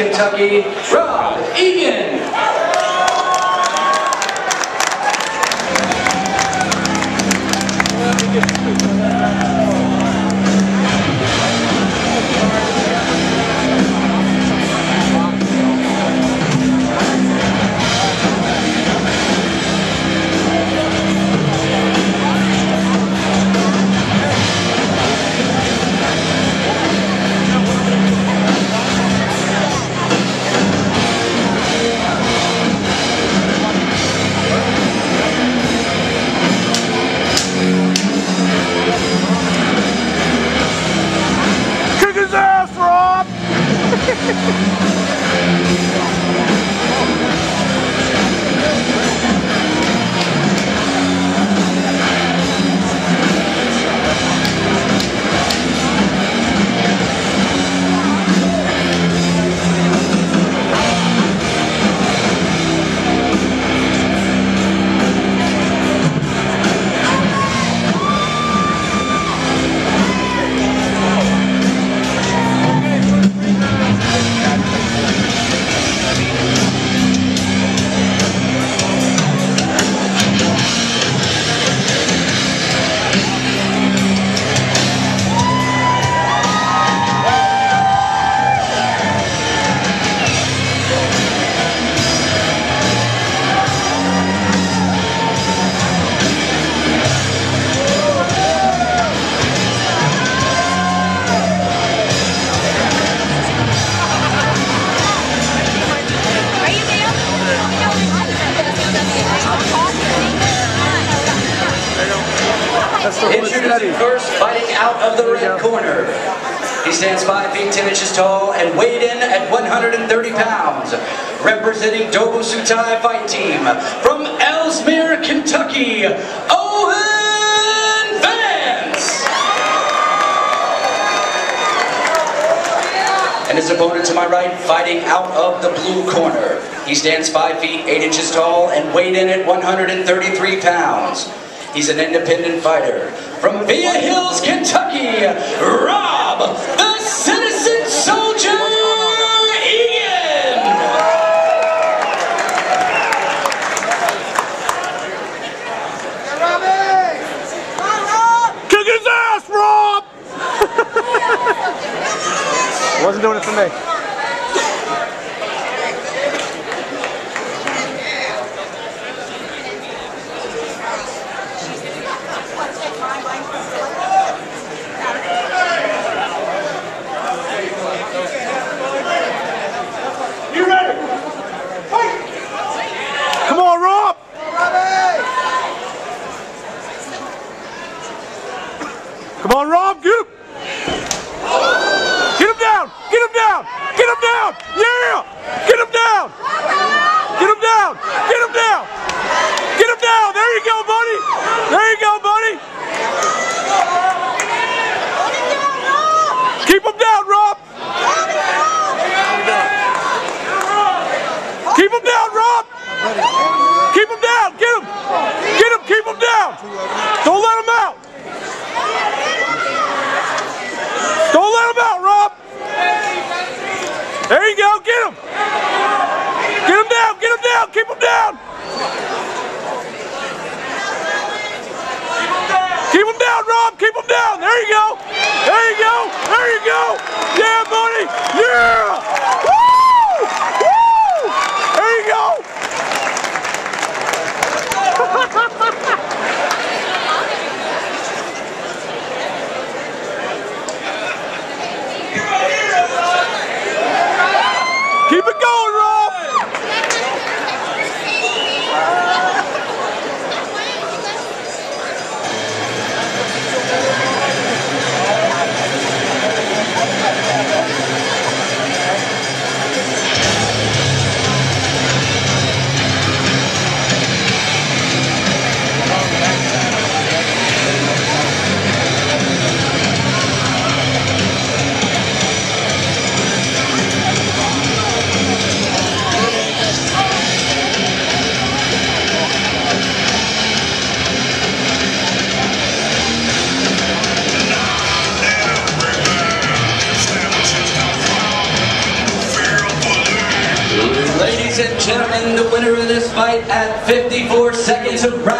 Kentucky, Rob Egan. Introducing first, fighting out of the red corner. He stands 5 feet 10 inches tall and weighed in at 130 pounds. Representing Dobu Sutai Fight Team from Ellesmere, Kentucky, Owen Vance! And his opponent to my right, fighting out of the blue corner. He stands 5 feet 8 inches tall and weighed in at 133 pounds. He's an independent fighter. From Villa Hills, Kentucky, Rob, the Citizen Soldier Egan! Kick his ass, Rob! Wasn't doing it for me. You ready? Come on, Rob! Come on, Rob, get him! Get him down! Get him down! Get him down! Yeah! Get him down! Get him down! Get him down! Get him down! There you go, buddy! There you go, buddy! Keep him down, Rob! Keep him down, Rob! Keep him down! Get him! Get him! Keep him down! Don't let him out! Don't let him out, Rob! There you go, get him! Get him down, get him down, keep him down! Rob, keep him down! There you go! There you go! There you go! Ladies and gentlemen, the winner of this fight at 54 seconds of round